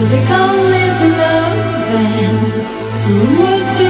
till they call love and who would be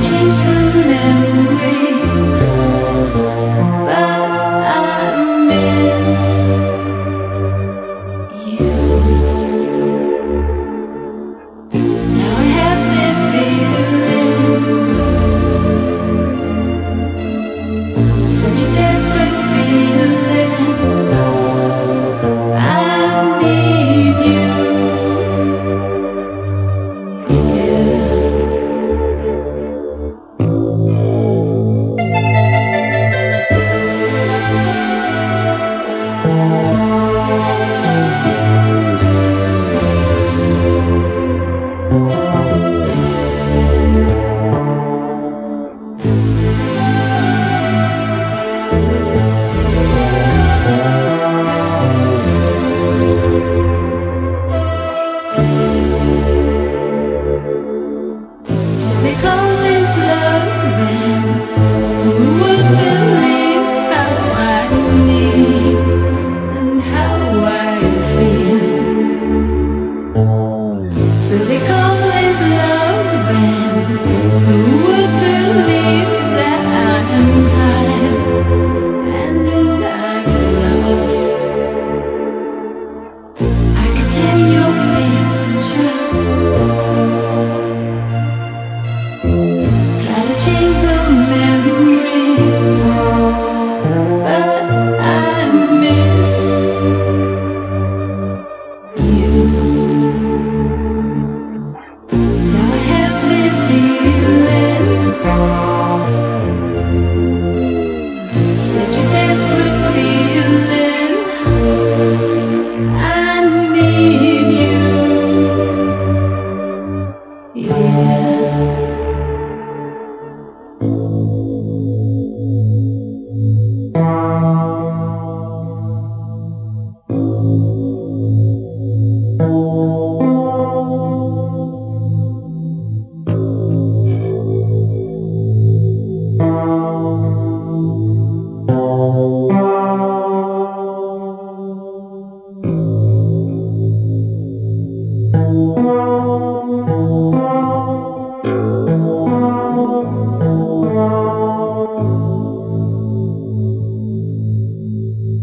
change